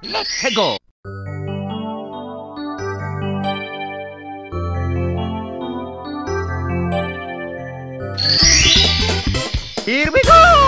Let's go! Here we go!